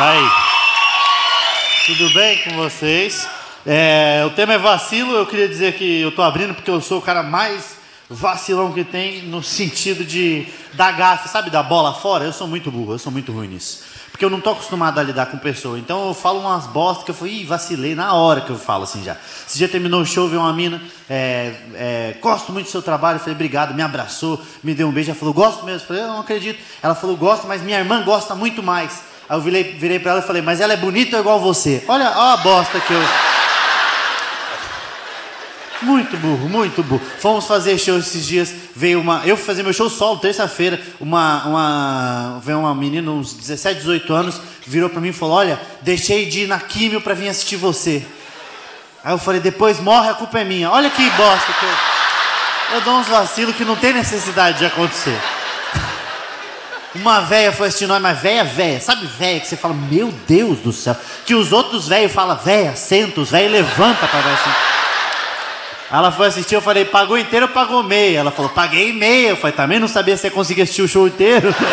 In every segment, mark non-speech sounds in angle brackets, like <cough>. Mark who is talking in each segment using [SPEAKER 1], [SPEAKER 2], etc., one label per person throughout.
[SPEAKER 1] Aí? Tudo bem com vocês? É, o tema é vacilo. Eu queria dizer que eu tô abrindo porque eu sou o cara mais vacilão que tem no sentido de dar gafe, sabe, da bola fora. Eu sou muito burro, eu sou muito ruim nisso. Porque eu não tô acostumado a lidar com pessoa. Então eu falo umas bostas que eu falei, vacilei na hora que eu falo assim já. Esse dia terminou o show, veio uma mina, é, é, gosto muito do seu trabalho. Eu falei, obrigado, me abraçou, me deu um beijo. Ela falou, gosto mesmo. Eu falei, eu não acredito. Ela falou, gosto, mas minha irmã gosta muito mais. Aí eu virei, virei pra ela e falei, mas ela é bonita ou igual você? Olha, olha a bosta que eu. Muito burro, muito burro. Fomos fazer show esses dias, veio uma. Eu fui fazer meu show solo, terça-feira. Uma, uma. Veio uma menina, uns 17, 18 anos, virou pra mim e falou: Olha, deixei de ir na químio pra vir assistir você. Aí eu falei: Depois morre, a culpa é minha. Olha que bosta que eu. Eu dou uns vacilos que não tem necessidade de acontecer. Uma véia foi assistir nós, mas véia, véia. Sabe véia que você fala, meu Deus do céu. Que os outros velhos falam, véia, senta, os velhos levanta pra ver assim. Ela foi assistir, eu falei, pagou inteiro ou pagou meia? Ela falou, paguei meia. Eu falei, também não sabia se você conseguia assistir o show inteiro. <laughs>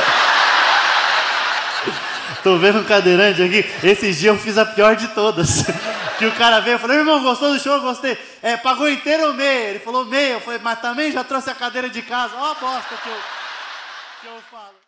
[SPEAKER 1] Tô vendo um cadeirante aqui. Esses dias eu fiz a pior de todas. <laughs> Que o cara veio, eu falei, irmão, gostou do show? Gostei. É, pagou inteiro ou meia? Ele falou, meia. Eu falei, mas também já trouxe a cadeira de casa. Ó a bosta que eu, que eu falo.